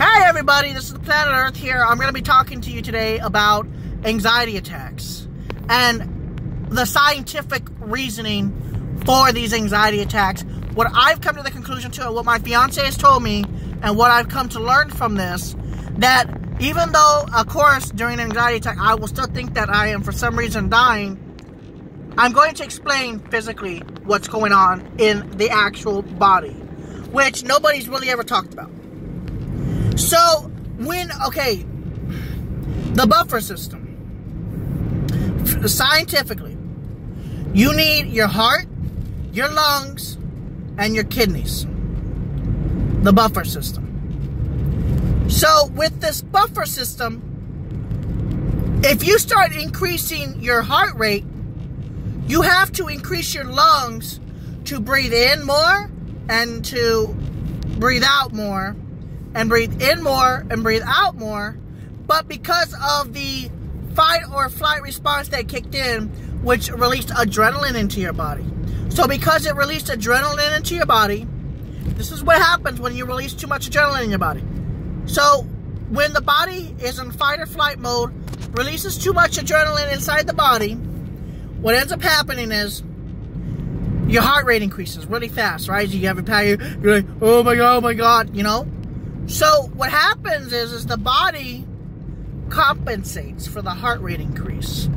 Hey everybody, this is the Planet Earth here. I'm going to be talking to you today about anxiety attacks and the scientific reasoning for these anxiety attacks. What I've come to the conclusion to, what my fiance has told me, and what I've come to learn from this, that even though, of course, during an anxiety attack, I will still think that I am for some reason dying, I'm going to explain physically what's going on in the actual body, which nobody's really ever talked about. So, when, okay, the buffer system, scientifically, you need your heart, your lungs, and your kidneys. The buffer system. So, with this buffer system, if you start increasing your heart rate, you have to increase your lungs to breathe in more and to breathe out more and breathe in more and breathe out more. But because of the fight or flight response that kicked in, which released adrenaline into your body. So because it released adrenaline into your body, this is what happens when you release too much adrenaline in your body. So when the body is in fight or flight mode, releases too much adrenaline inside the body, what ends up happening is your heart rate increases really fast, right? You have a panic, you're like, oh my god, oh my god, you know? So what happens is, is the body compensates for the heart rate increase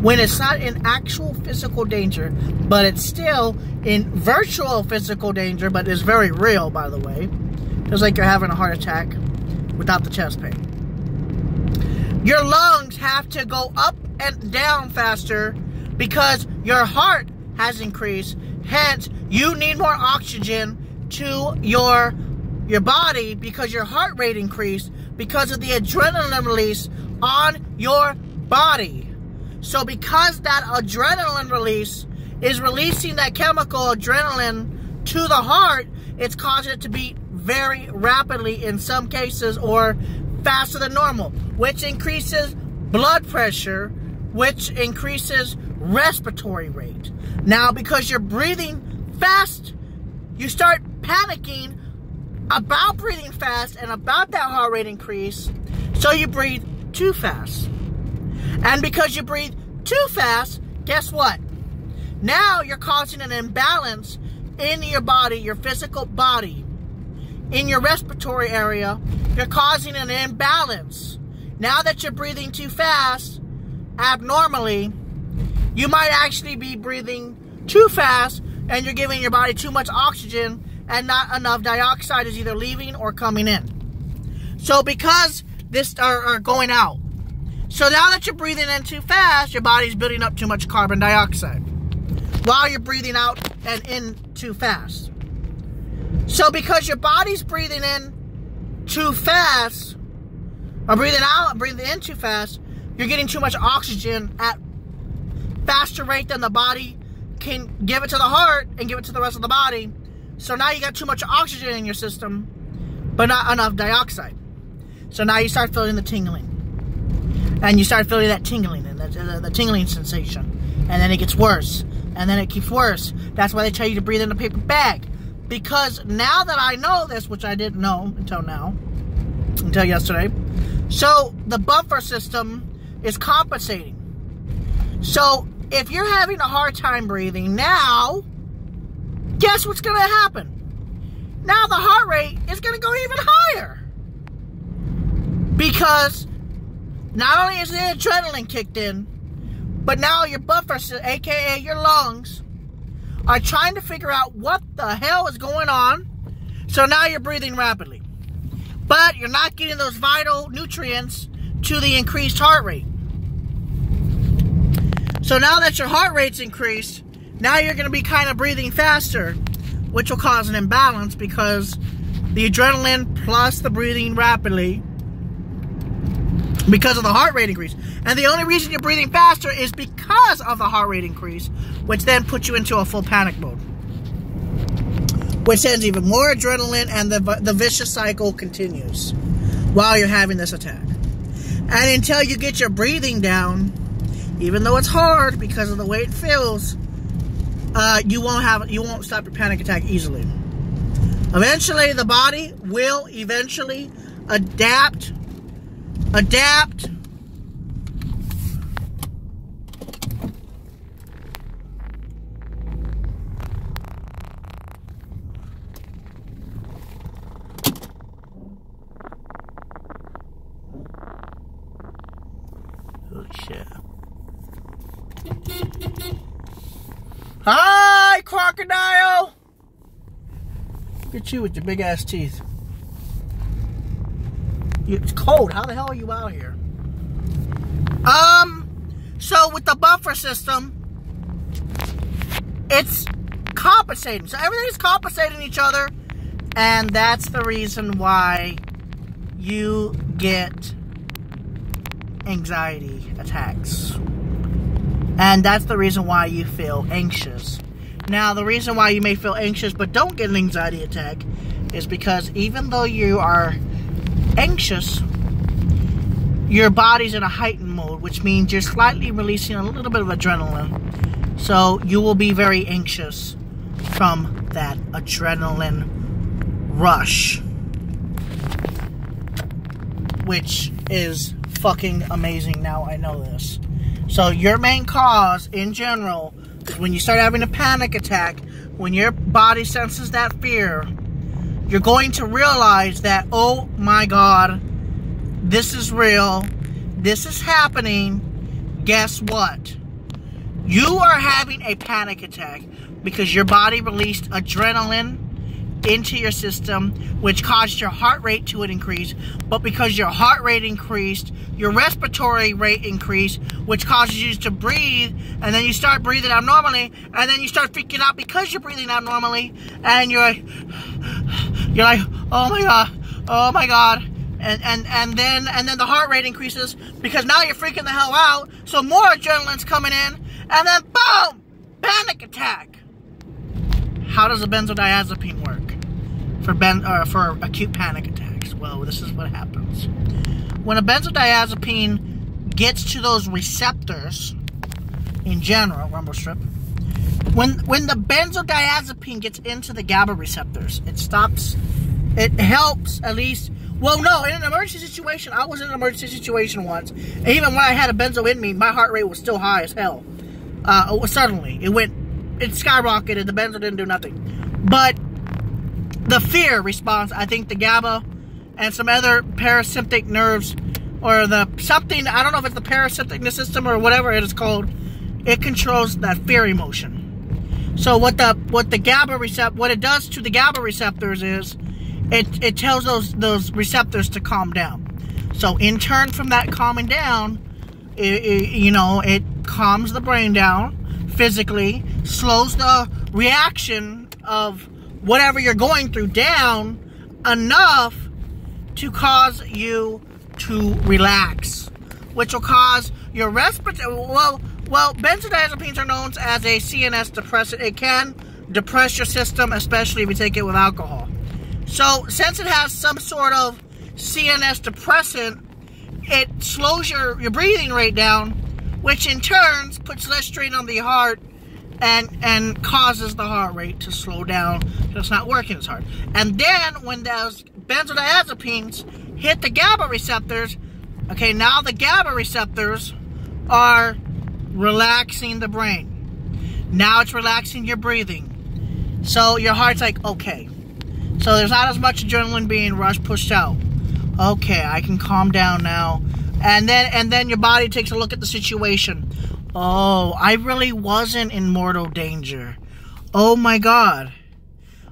when it's not in actual physical danger, but it's still in virtual physical danger, but it's very real, by the way. Just like you're having a heart attack without the chest pain. Your lungs have to go up and down faster because your heart has increased. Hence, you need more oxygen to your your body because your heart rate increased because of the adrenaline release on your body. So because that adrenaline release is releasing that chemical adrenaline to the heart, it's causing it to beat very rapidly in some cases or faster than normal, which increases blood pressure, which increases respiratory rate. Now, because you're breathing fast, you start panicking about breathing fast and about that heart rate increase, so you breathe too fast. And because you breathe too fast, guess what? Now you're causing an imbalance in your body, your physical body, in your respiratory area. You're causing an imbalance. Now that you're breathing too fast, abnormally, you might actually be breathing too fast and you're giving your body too much oxygen and not enough dioxide is either leaving or coming in. So because this are, are going out. So now that you're breathing in too fast, your body's building up too much carbon dioxide. While you're breathing out and in too fast. So because your body's breathing in too fast, or breathing out and breathing in too fast, you're getting too much oxygen at faster rate than the body can give it to the heart and give it to the rest of the body. So now you got too much oxygen in your system, but not enough dioxide. So now you start feeling the tingling. And you start feeling that tingling and the, the, the tingling sensation. And then it gets worse. And then it keeps worse. That's why they tell you to breathe in a paper bag. Because now that I know this, which I didn't know until now, until yesterday, so the buffer system is compensating. So if you're having a hard time breathing now, guess what's going to happen? Now the heart rate is going to go even higher. Because not only is the adrenaline kicked in, but now your buffer, aka your lungs, are trying to figure out what the hell is going on. So now you're breathing rapidly. But you're not getting those vital nutrients to the increased heart rate. So now that your heart rate's increased, now you're going to be kind of breathing faster, which will cause an imbalance because the adrenaline plus the breathing rapidly because of the heart rate increase. And the only reason you're breathing faster is because of the heart rate increase, which then puts you into a full panic mode. Which sends even more adrenaline and the, the vicious cycle continues while you're having this attack. And until you get your breathing down, even though it's hard because of the way it feels, uh, you won't have you won't stop your panic attack easily. Eventually, the body will eventually adapt, adapt. Crocodile! Look at you with your big ass teeth. It's cold. How the hell are you out here? Um, so with the buffer system, it's compensating. So everything's compensating each other, and that's the reason why you get anxiety attacks. And that's the reason why you feel anxious. Now, the reason why you may feel anxious but don't get an anxiety attack is because even though you are anxious, your body's in a heightened mode, which means you're slightly releasing a little bit of adrenaline. So you will be very anxious from that adrenaline rush. Which is fucking amazing now I know this. So your main cause in general when you start having a panic attack, when your body senses that fear, you're going to realize that, oh my God, this is real. This is happening. Guess what? You are having a panic attack because your body released adrenaline into your system, which caused your heart rate to increase. But because your heart rate increased, your respiratory rate increased, which causes you to breathe, and then you start breathing abnormally, and then you start freaking out because you're breathing abnormally, and you're like, you're like, oh my god, oh my god. And, and and then and then the heart rate increases because now you're freaking the hell out. So more adrenaline's coming in, and then boom, panic attack. How does a benzodiazepine work for ben uh, for acute panic attacks? Well, this is what happens when a benzodiazepine gets to those receptors. In general, rumble strip. When when the benzodiazepine gets into the GABA receptors, it stops. It helps at least. Well, no, in an emergency situation, I was in an emergency situation once. And even when I had a benzo in me, my heart rate was still high as hell. Uh, suddenly, it went it skyrocketed. The benzo didn't do nothing. But the fear response, I think the GABA and some other parasympathetic nerves or the something, I don't know if it's the parasympathetic system or whatever it is called, it controls that fear emotion. So what the what the GABA recept what it does to the GABA receptors is it it tells those those receptors to calm down. So in turn from that calming down, it, it, you know, it calms the brain down physically, slows the reaction of whatever you're going through down enough to cause you to relax, which will cause your respiratory. Well, well, benzodiazepines are known as a CNS depressant. It can depress your system, especially if you take it with alcohol. So, since it has some sort of CNS depressant, it slows your, your breathing rate down which in turn puts less strain on the heart and and causes the heart rate to slow down so it's not working as hard. And then when those benzodiazepines hit the GABA receptors, okay, now the GABA receptors are relaxing the brain. Now it's relaxing your breathing. So your heart's like, okay. So there's not as much adrenaline being rushed, pushed out. Okay, I can calm down now and then and then your body takes a look at the situation. Oh, I really wasn't in mortal danger. Oh my god.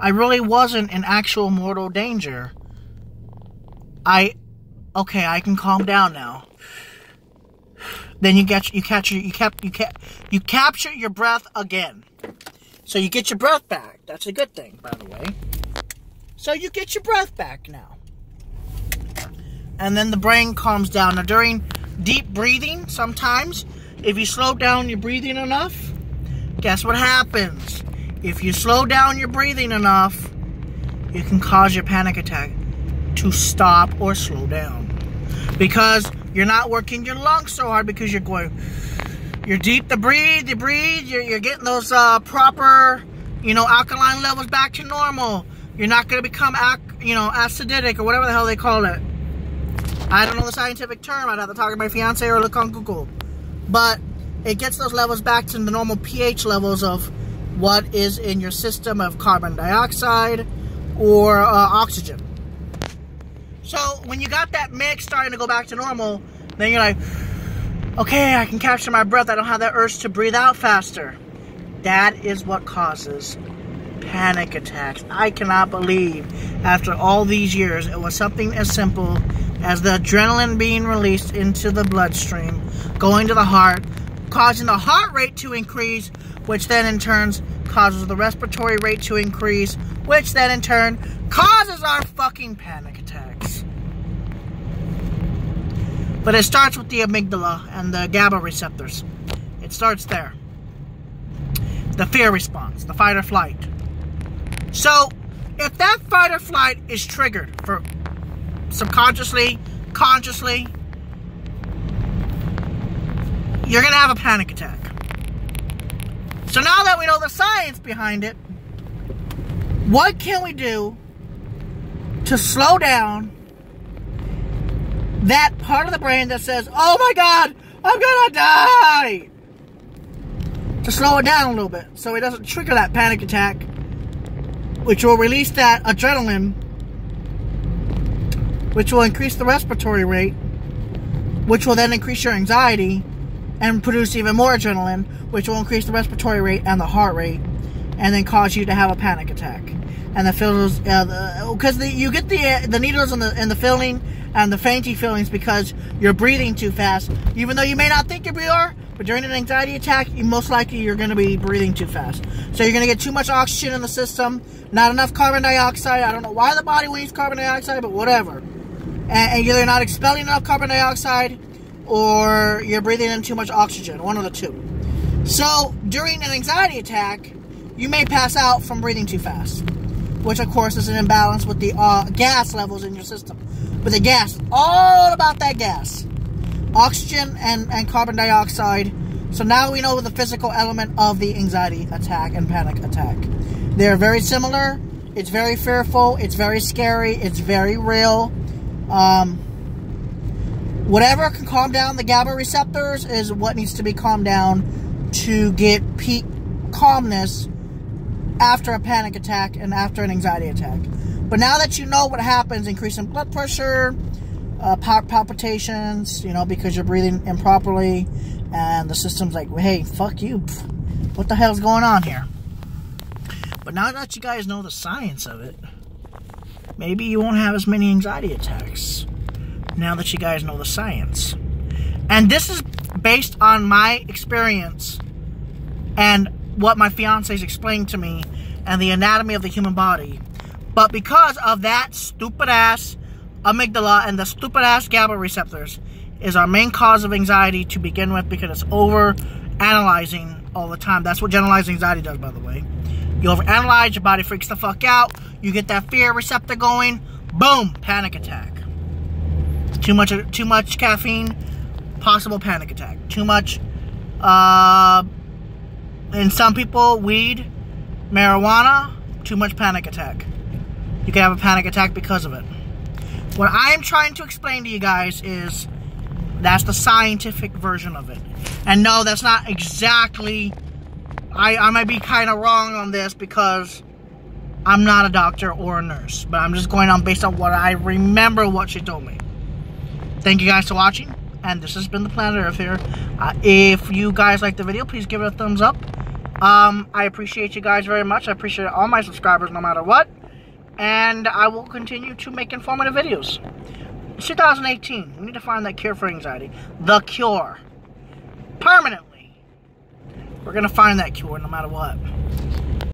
I really wasn't in actual mortal danger. I okay, I can calm down now. Then you get you catch you cap you cap you capture your breath again. So you get your breath back. That's a good thing, by the way. So you get your breath back now and then the brain calms down. Now, during deep breathing, sometimes, if you slow down your breathing enough, guess what happens? If you slow down your breathing enough, you can cause your panic attack to stop or slow down. Because you're not working your lungs so hard because you're going, you're deep to breathe, you breathe, you're, you're getting those uh, proper, you know, alkaline levels back to normal. You're not going to become, ac you know, acidic or whatever the hell they call it I don't know the scientific term. I'd have to talk to my fiance or look on Google. But it gets those levels back to the normal pH levels of what is in your system of carbon dioxide or uh, oxygen. So when you got that mix starting to go back to normal, then you're like, okay, I can capture my breath. I don't have that urge to breathe out faster. That is what causes panic attacks. I cannot believe after all these years it was something as simple as the adrenaline being released into the bloodstream, going to the heart, causing the heart rate to increase, which then in turn causes the respiratory rate to increase, which then in turn causes our fucking panic attacks. But it starts with the amygdala and the GABA receptors. It starts there. The fear response, the fight or flight. So, if that fight or flight is triggered for subconsciously, consciously, you're going to have a panic attack. So now that we know the science behind it, what can we do to slow down that part of the brain that says, oh my god, I'm gonna die! To slow it down a little bit so it doesn't trigger that panic attack, which will release that adrenaline, which will increase the respiratory rate, which will then increase your anxiety and produce even more adrenaline, which will increase the respiratory rate and the heart rate, and then cause you to have a panic attack. And the feels, because uh, you get the uh, the needles in the in the filling and the fainty feelings because you're breathing too fast, even though you may not think you are. But during an anxiety attack, you most likely you're going to be breathing too fast. So you're going to get too much oxygen in the system, not enough carbon dioxide. I don't know why the body needs carbon dioxide, but whatever. And, and you're not expelling enough carbon dioxide, or you're breathing in too much oxygen. One of the two. So during an anxiety attack, you may pass out from breathing too fast, which of course is an imbalance with the uh, gas levels in your system. With the gas, all about that gas, oxygen and, and carbon dioxide. So now we know the physical element of the anxiety attack and panic attack. They're very similar. It's very fearful. It's very scary. It's very real. Um, whatever can calm down the GABA receptors is what needs to be calmed down to get peak calmness after a panic attack and after an anxiety attack. But now that you know what happens, increasing blood pressure, uh, palpitations, you know, because you're breathing improperly, and the system's like, hey, fuck you. What the hell's going on here? But now that you guys know the science of it, maybe you won't have as many anxiety attacks now that you guys know the science. And this is based on my experience and what my fiance's explained to me and the anatomy of the human body. But because of that stupid ass amygdala and the stupid ass GABA receptors is our main cause of anxiety to begin with because it's over analyzing all the time. That's what generalized anxiety does, by the way. You overanalyze, your body freaks the fuck out, you get that fear receptor going, boom, panic attack. Too much, too much caffeine, possible panic attack. Too much, uh, in some people, weed, marijuana, too much panic attack. You can have a panic attack because of it. What I am trying to explain to you guys is that's the scientific version of it. And no, that's not exactly. I, I might be kind of wrong on this because I'm not a doctor or a nurse, but I'm just going on based on what I remember what she told me. Thank you guys for watching, and this has been the Planet Earth here. Uh, if you guys like the video, please give it a thumbs up. Um, I appreciate you guys very much. I appreciate all my subscribers no matter what. And I will continue to make informative videos. It's 2018. We need to find that cure for anxiety. The cure. Permanently. We're going to find that cure no matter what.